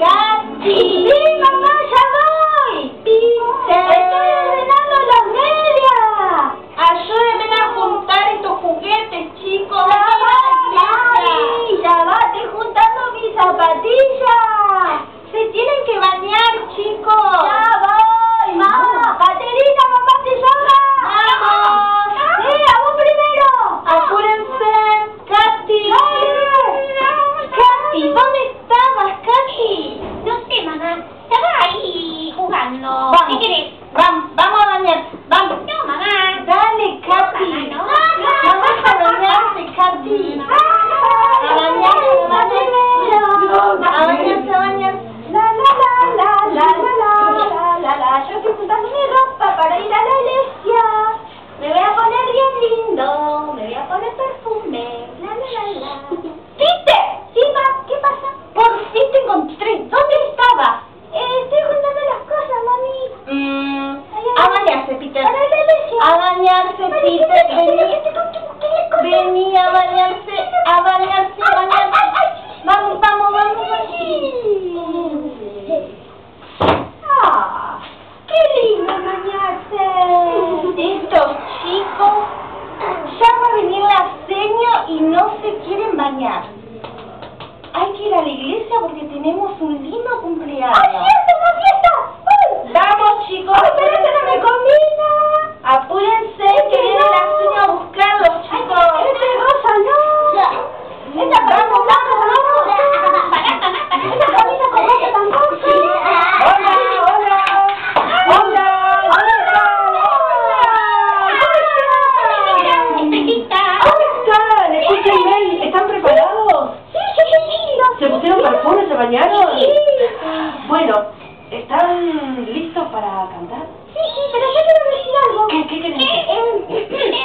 Gatinho! Ano. A bañarse, Mami, Peter. ¿qué te- Vení. Vení a bañarse, a bañarse, a bañarse. Vamos, vamos, vamos. Ah, qué lindo bañarse. Estos chicos ya va a venir la seño y no se quieren bañar. Hay que ir a la iglesia porque tenemos un lindo ¡Ah, cumpleaños. cierto, fiesta! ¡Uy! Vamos chicos, la comida! ¡Apúrense que este viene no? la suya a buscarlos, chicos! Este Ay, rosa, no! no. ¡Esta para no, no! ¿eh? ¡Hola, hola! ¡Hola! ¿Están preparados? Sí, sí, sí. ¿Se pusieron ¿Se bañaron? Sí. Bueno, ¿Están listos para cantar? Pero yo quiero decir algo. ¿Qué, qué quieren decir?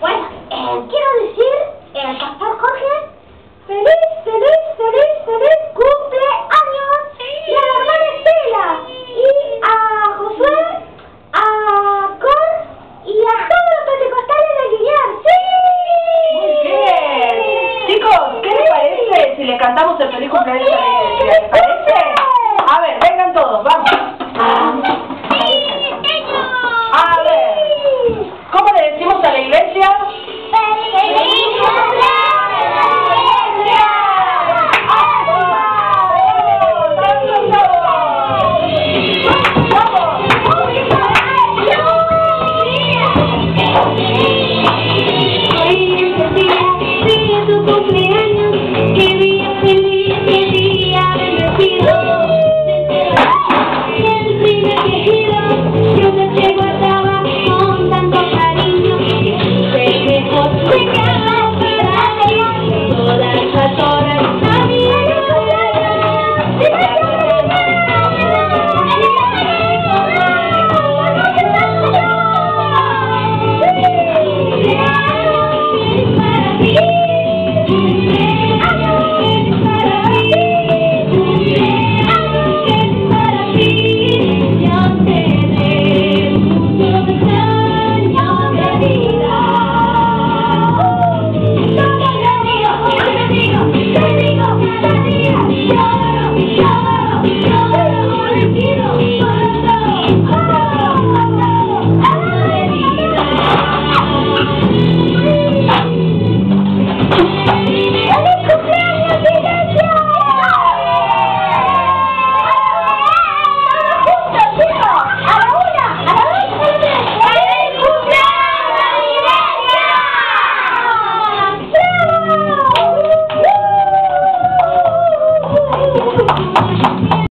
Bueno, eh, quiero decir, el pastor Jorge, feliz, feliz, feliz, feliz cumpleaños. Y a la hermana Estela, y a Josué, a Cor, y a todos los pentecostales de Guillar. ¡Sí! Muy bien. Chicos, ¿qué les parece si les cantamos el feliz cumpleaños a? ¿Les parece?